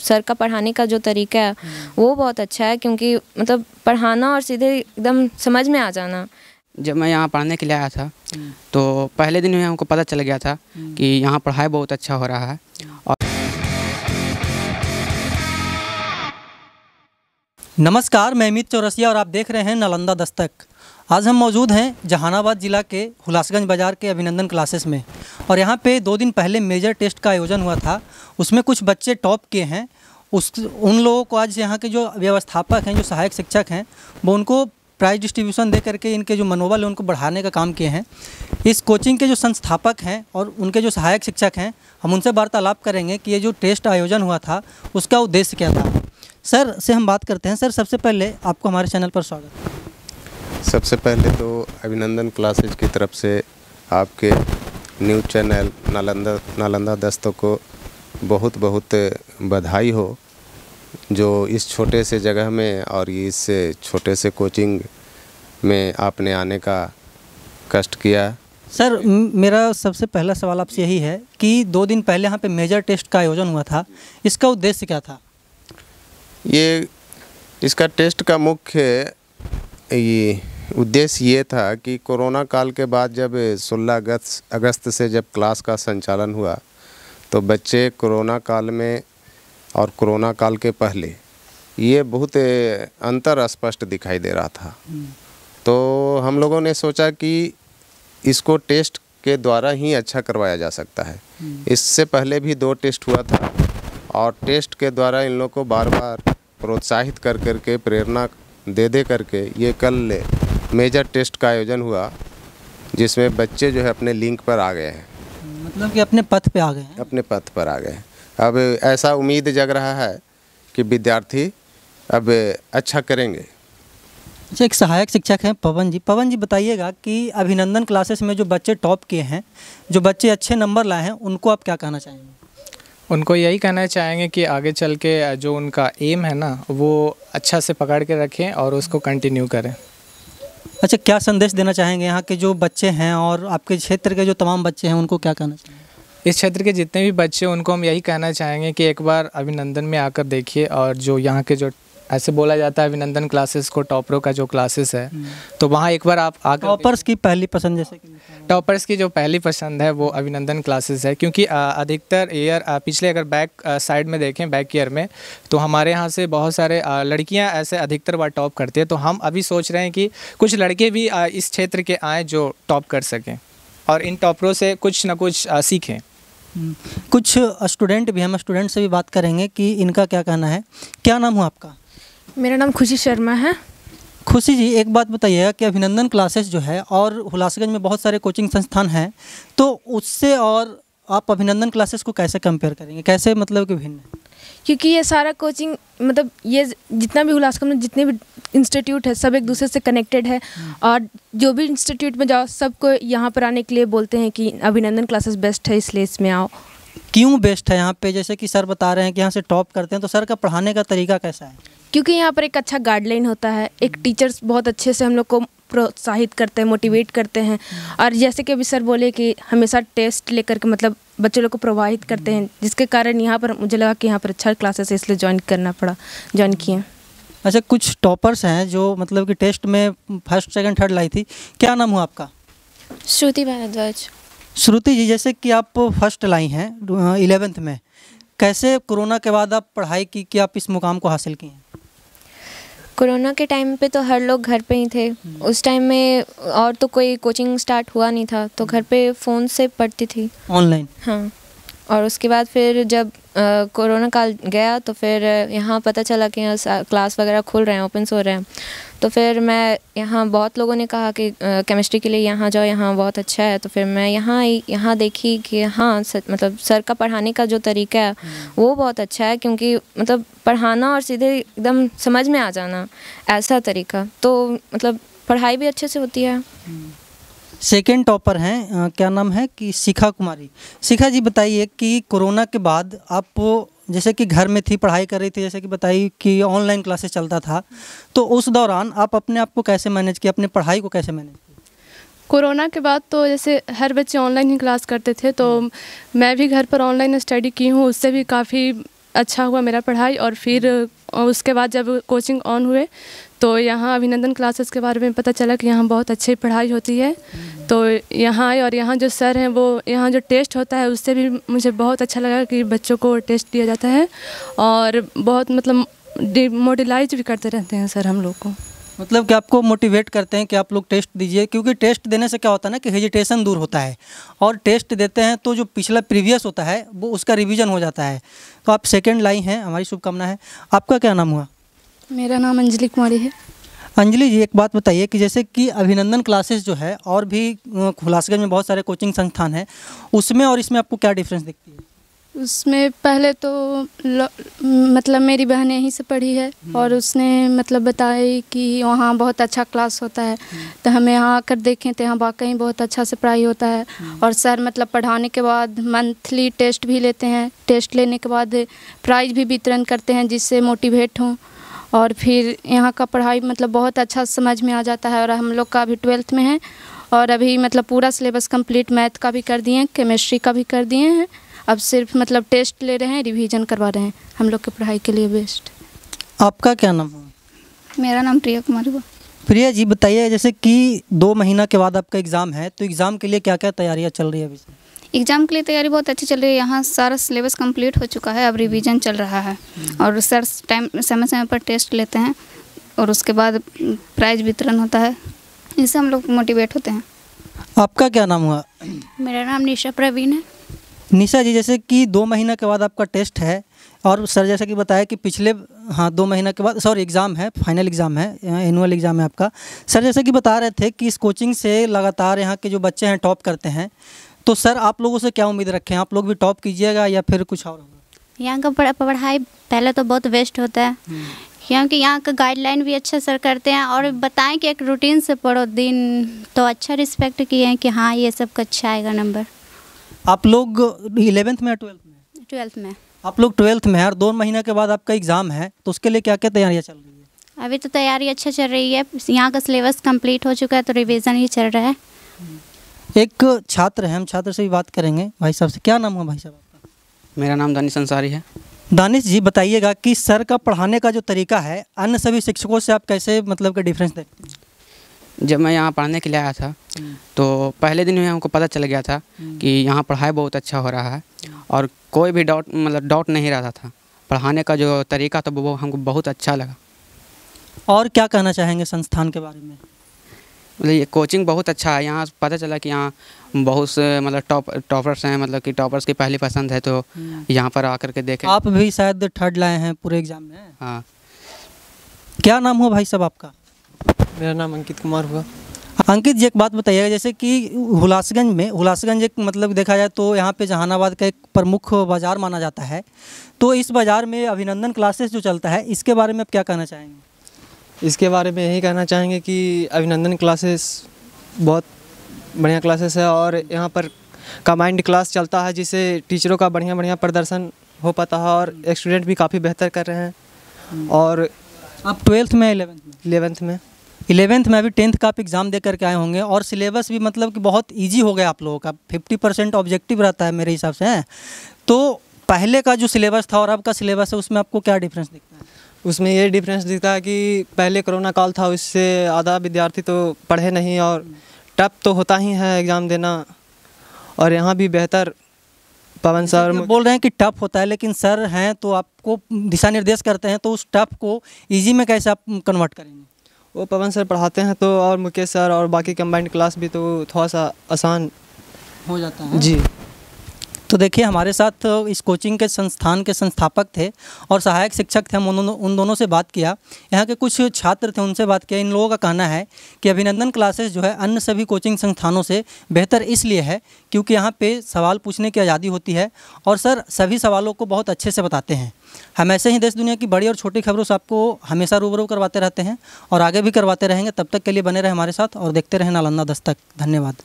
Sir का पढ़ाने का जो तरीका है वो बहुत अच्छा है क्योंकि मतलब पढ़ाना और सीधे एकदम समझ में आ जाना। जब मैं यहाँ पढ़ने के लिए आया था तो पहले दिन में हमको पता चल गया था कि यहाँ पढ़ाई बहुत अच्छा हो रहा है। और नमस्कार मैं अमित चौरसिया और आप देख रहे हैं नालंदा दस्तक। आज हम मौजूद हैं जहानाबाद जिला के हुलासगंज बाज़ार के अभिनंदन क्लासेस में। और यहाँ पे दो दिन पहले मेजर टेस्ट का आयोजन हुआ था। उसमें कुछ बच्चे टॉप किए हैं। उस, उन लोगों को आज यहाँ के जो व्यवस्थापक हैं, जो सहायक शिक्षक हैं, वो उनको प्राइज डिस्ट्रीब्यूशन दे करके इनके जो मनोबल है, उनको बढ़ाने का काम किए हैं। इस कोचिंग के जो संस्थापक हैं और उनके जो सहायक शिक्षक हैं, हम उनसे वार्तालाप करेंगे कि ये जो टेस्ट आयोजन हुआ था, उसका उद्देश्य क्या था। सर, से हम बात करते हैं। सर, सबसे पहले आपको हमारे चैनल पर स्वागत। सबसे पहले तो अभिनंदन क्लासेज की तरफ़ से आपके न्यूज़ चैनल नालंदा नालंदा दस्तों को बहुत बहुत बधाई हो जो इस छोटे से जगह में और इस छोटे से कोचिंग में आपने आने का कष्ट किया। सर मेरा सबसे पहला सवाल आपसे यही है कि दो दिन पहले यहाँ पे मेजर टेस्ट का आयोजन हुआ था इसका उद्देश्य क्या था? ये इसका टेस्ट का मुख्य ये उद्देश्य ये था कि कोरोना काल के बाद जब 16 अगस्त अगस्त से जब क्लास का संचालन हुआ तो बच्चे कोरोना काल में और कोरोना काल के पहले ये बहुत अंतर स्पष्ट दिखाई दे रहा था। तो हम लोगों ने सोचा कि इसको टेस्ट के द्वारा ही अच्छा करवाया जा सकता है। इससे पहले भी दो टेस्ट हुआ था और टेस्ट के द्वारा इन लोग को बार बार प्रोत्साहित कर करके प्रेरणा दे दे करके ये कल मेजर टेस्ट का आयोजन हुआ जिसमें बच्चे जो है अपने लिंक पर आ गए हैं। मतलब कि अपने पथ पे आ गए हैं। अपने पथ पर आ गए हैं। अब ऐसा उम्मीद जग रहा है कि विद्यार्थी अब अच्छा करेंगे। अच्छा एक सहायक शिक्षक हैं पवन जी। पवन जी बताइएगा कि अभिनंदन क्लासेस में जो बच्चे टॉप किए हैं जो बच्चे अच्छे नंबर लाए हैं उनको आप क्या कहना चाहेंगे? उनको यही कहना चाहेंगे कि आगे चल के जो उनका एम है ना वो अच्छा से पकड़ के रखें और उसको कंटिन्यू करें। अच्छा क्या संदेश देना चाहेंगे यहाँ के जो बच्चे हैं और आपके क्षेत्र के जो तमाम बच्चे हैं, उनको क्या कहना चाहेंगे? इस क्षेत्र के जितने भी बच्चे उनको हम यही कहना चाहेंगे कि एक बार अभिनंदन में आकर देखिए और जो यहाँ के जो ऐसे बोला जाता है अभिनंदन क्लासेस को टॉपरों का जो क्लासेस है तो वहाँ एक बार आप आकर टॉपर्स की पहली पसंद जैसे टॉपर्स की जो पहली पसंद है वो अभिनंदन क्लासेस है क्योंकि अधिकतर ईयर पिछले अगर बैक साइड में देखें बैक ईयर में तो हमारे यहाँ से बहुत सारे लड़कियाँ ऐसे अधिकतर बार टॉप करती है तो हम अभी सोच रहे हैं कि कुछ लड़के भी इस क्षेत्र के आएँ जो टॉप कर सकें और इन टॉपरों से कुछ ना कुछ सीखें। कुछ स्टूडेंट भी हम स्टूडेंट से भी बात करेंगे कि इनका क्या कहना है। क्या नाम हो आपका? मेरा नाम खुशी शर्मा है। खुशी जी एक बात बताइएगा कि अभिनंदन क्लासेस जो है और हुलासगंज में बहुत सारे कोचिंग संस्थान हैं तो उससे और आप अभिनंदन क्लासेस को कैसे कंपेयर करेंगे? कैसे मतलब कि भिन्न है? क्योंकि ये सारा कोचिंग मतलब ये जितना भी हुलासगंज में जितने भी इंस्टीट्यूट है सब एक दूसरे से कनेक्टेड है। और जो भी इंस्टीट्यूट में जाओ सबको यहाँ पर आने के लिए बोलते हैं कि अभिनंदन क्लासेस बेस्ट है इसलिए इसमें आओ। क्यों बेस्ट है यहाँ पे? जैसे कि सर बता रहे हैं कि यहाँ से टॉप करते हैं तो सर का पढ़ाने का तरीका कैसा है? क्योंकि यहाँ पर एक अच्छा गाइडलाइन होता है एक टीचर्स बहुत अच्छे से हम लोग को प्रोत्साहित करते हैं मोटिवेट करते हैं। और जैसे कि अभी सर बोले कि हमेशा टेस्ट लेकर के मतलब बच्चों लोग को प्रभावित करते हैं जिसके कारण यहाँ पर मुझे लगा कि यहाँ पर अच्छा क्लासेस इसलिए ज्वाइन करना पड़ा ज्वाइन किए। अच्छा कुछ टॉपर्स हैं जो मतलब कि टेस्ट में फ़र्स्ट सेकंड थर्ड लाई थी। क्या नाम हुआ आपका? श्रुति भारद्वाज। श्रुति जी जैसे कि आप फ़र्स्ट लाई हैं इलेवेंथ में। कैसे कोरोना के बाद आप पढ़ाई की कि आप इस मुकाम को हासिल किए? हैं कोरोना के टाइम पे तो हर लोग घर पे ही थे। उस टाइम में और तो कोई कोचिंग स्टार्ट हुआ नहीं था तो घर पे फ़ोन से पढ़ती थी। ऑनलाइन? हाँ। और उसके बाद फिर जब कोरोना काल गया तो फिर यहाँ पता चला कि यहाँ क्लास वगैरह खुल रहे हैं ओपन्स हो रहे हैं। तो फिर मैं यहाँ बहुत लोगों ने कहा कि केमिस्ट्री के लिए यहाँ जाओ, यहाँ बहुत अच्छा है। तो फिर मैं यहाँ आई, यहाँ देखी कि हाँ सच मतलब सर का पढ़ाने का जो तरीका है, वो बहुत अच्छा है क्योंकि मतलब पढ़ाना और सीधे एकदम समझ में आ जाना, ऐसा तरीका। तो मतलब पढ़ाई भी अच्छे से होती है। सेकेंड टॉपर हैं क्या नाम है कि शिखा कुमारी। शिखा जी बताइए कि कोरोना के बाद आप जैसे कि घर में थी पढ़ाई कर रही थी जैसे कि बताइए कि ऑनलाइन क्लासेस चलता था तो उस दौरान आप अपने आप को कैसे मैनेज किया अपने पढ़ाई को कैसे मैनेज किया? कोरोना के बाद तो जैसे हर बच्चे ऑनलाइन ही क्लास करते थे तो मैं भी घर पर ऑनलाइन स्टडी की हूँ उससे भी काफ़ी अच्छा हुआ मेरा पढ़ाई और फिर उसके बाद जब कोचिंग ऑन हुए तो यहाँ अभिनंदन क्लासेस के बारे में पता चला कि यहाँ बहुत अच्छी पढ़ाई होती है। तो यहाँ आए और यहाँ जो सर हैं, वो यहाँ जो टेस्ट होता है, उससे भी मुझे बहुत अच्छा लगा कि बच्चों को टेस्ट दिया जाता है और बहुत मतलब डिमोडलाइज भी करते रहते हैं सर हम लोग को। मतलब कि आपको मोटिवेट करते हैं कि आप लोग टेस्ट दीजिए, क्योंकि टेस्ट देने से क्या होता है ना कि हेजिटेशन दूर होता है और टेस्ट देते हैं तो जो पिछला प्रीवियस होता है, वो उसका रिवीजन हो जाता है। तो आप सेकंड लाई हैं, हमारी शुभकामना है। आपका क्या नाम हुआ? मेरा नाम अंजलि कुमारी है। अंजलि जी एक बात बताइए कि जैसे कि अभिनंदन क्लासेस जो है और भी खुलासगंज में बहुत सारे कोचिंग संस्थान हैं उसमें और इसमें आपको क्या डिफरेंस दिखती है? उसमें पहले तो मतलब मेरी बहन यहीं से पढ़ी है और उसने मतलब बताई कि वहाँ बहुत अच्छा क्लास होता है। तो हमें यहाँ आकर देखें तो यहाँ वाकई बहुत अच्छा से पढ़ाई होता है। और सर मतलब पढ़ाने के बाद मंथली टेस्ट भी लेते हैं। टेस्ट लेने के बाद प्राइज भी वितरण करते हैं जिससे मोटिवेट हों। और फिर यहाँ का पढ़ाई मतलब बहुत अच्छा समझ में आ जाता है और हम लोग का अभी ट्वेल्थ में है। और अभी मतलब पूरा सिलेबस कंप्लीट मैथ का भी कर दिए हैं केमिस्ट्री का भी कर दिए हैं। अब सिर्फ़ मतलब टेस्ट ले रहे हैं रिवीजन करवा रहे हैं। हम लोग के पढ़ाई के लिए बेस्ट। आपका क्या नाम हुआ मेरा नाम प्रिया कुमारी हुआ। प्रिया जी बताइए जैसे कि दो महीना के बाद आपका एग्ज़ाम है तो एग्ज़ाम के लिए क्या क्या तैयारियाँ चल रही है अभी से? एग्ज़ाम के लिए तैयारी बहुत अच्छी चल रही है। यहाँ सारा सिलेबस कंप्लीट हो चुका है अब रिवीजन चल रहा है। और सर टाइम समय समय पर टेस्ट लेते हैं और उसके बाद प्राइज वितरण होता है। इससे हम लोग मोटिवेट होते हैं। आपका क्या नाम हुआ? मेरा नाम निशा प्रवीण है। निशा जी जैसे कि दो महीना के बाद आपका टेस्ट है और सर जैसा कि बताया कि पिछले हाँ दो महीना के बाद सॉरी एग्ज़ाम है फाइनल एग्ज़ाम है एनुअल एग्ज़ाम है आपका। सर जैसा कि बता रहे थे कि इस कोचिंग से लगातार यहाँ के जो बच्चे हैं टॉप करते हैं तो सर आप लोगों से क्या उम्मीद रखें? आप लोग भी टॉप कीजिएगा या फिर कुछ और होगा? यहाँ का पढ़ाई पहले तो बहुत वेस्ट होता है। क्योंकि यहाँ का गाइडलाइन भी अच्छा सर करते हैं और बताएँ कि एक रूटीन से पढ़ो दिन तो अच्छा रिस्पेक्ट किए हैं कि हाँ ये सब का अच्छा आएगा नंबर आप लोग इलेवेंथ में ट्वेल्थ में? ट्वेल्थ में। आप लोग ट्वेल्थ में है और दो महीने के बाद आपका एग्ज़ाम है तो उसके लिए क्या क्या तैयारियाँ चल रही है? अभी तो तैयारी अच्छा चल रही है। यहाँ का सिलेबस कंप्लीट हो चुका है तो रिवीजन ही चल रहा है। एक छात्र है हम छात्र से भी बात करेंगे। भाई साहब से क्या नाम हुआ भाई साहब आपका? मेरा नाम दानिश अंसारी है। दानिश जी बताइएगा कि सर का पढ़ाने का जो तरीका है अन्य सभी शिक्षकों से आप कैसे मतलब का डिफरेंस देखते हैं जब मैं यहाँ पढ़ने के लिए आया था तो पहले दिन में हमको पता चल गया था कि यहाँ पढ़ाई बहुत अच्छा हो रहा है और कोई भी डाउट मतलब डाउट नहीं रहता था। पढ़ाने का जो तरीका था वो हमको बहुत अच्छा लगा। और क्या कहना चाहेंगे संस्थान के बारे में? ये कोचिंग बहुत अच्छा है। यहाँ पता चला कि यहाँ बहुत से मतलब टॉप टॉपर्स हैं मतलब कि टॉपर्स की पहली पसंद है तो यहाँ पर आकर के देखें। आप भी शायद थर्ड लाए हैं पूरे एग्ज़ाम में। हाँ। क्या नाम हुआ भाई साहब आपका? मेरा नाम अंकित कुमार हुआ। अंकित जी एक बात बताइएगा जैसे कि हुलासगंज में हुलासगंज एक मतलब देखा जाए तो यहाँ पे जहानाबाद का एक प्रमुख बाज़ार माना जाता है। तो इस बाज़ार में अभिनंदन क्लासेस जो चलता है इसके बारे में आप क्या कहना चाहेंगे? इसके बारे में यही कहना चाहेंगे कि अभिनंदन क्लासेस बहुत बढ़िया क्लासेस है और यहाँ पर कमांड क्लास चलता है जिससे टीचरों का बढ़िया बढ़िया प्रदर्शन हो पाता है और स्टूडेंट भी काफ़ी बेहतर कर रहे हैं। और आप ट्वेल्थ में इलेवेंथ में? इलेवेंथ में। इलेवेंथ में अभी टेंथ का आप एग्ज़ाम दे करके आए होंगे और सिलेबस भी मतलब कि बहुत इजी हो गया आप लोगों का। फिफ्टी परसेंट ऑब्जेक्टिव रहता है मेरे हिसाब से हैं। तो पहले का जो सिलेबस था और अब का सिलेबस है उसमें आपको क्या डिफरेंस दिखता है? उसमें ये डिफरेंस दिखता है कि पहले कोरोना काल था उससे आधा विद्यार्थी तो पढ़े नहीं और टफ तो होता ही है एग्ज़ाम देना। और यहाँ भी बेहतर पवन सर बोल रहे हैं कि टफ होता है लेकिन सर हैं तो आपको दिशा निर्देश करते हैं तो उस टफ को इजी में कैसे आप कन्वर्ट करेंगे? वो पवन सर पढ़ाते हैं तो और मुकेश सर और बाकी कंबाइंड क्लास भी तो थोड़ा सा आसान हो जाता है। जी। तो देखिए, हमारे साथ इस कोचिंग के संस्थान के संस्थापक थे और सहायक शिक्षक थे। हम उन दोनों उन दोनों से बात किया। यहाँ के कुछ छात्र थे, उनसे बात किया। इन लोगों का कहना है कि अभिनंदन क्लासेस जो है अन्य सभी कोचिंग संस्थानों से बेहतर इसलिए है क्योंकि यहाँ पे सवाल पूछने की आज़ादी होती है और सर, सभी सवालों को बहुत अच्छे से बताते हैं। हम ऐसे ही देश दुनिया की बड़ी और छोटी खबरों से आपको हमेशा रूबरू करवाते रहते हैं और आगे भी करवाते रहेंगे। तब तक के लिए बने रहे हमारे साथ और देखते रहें नालंदा दस्तक। धन्यवाद।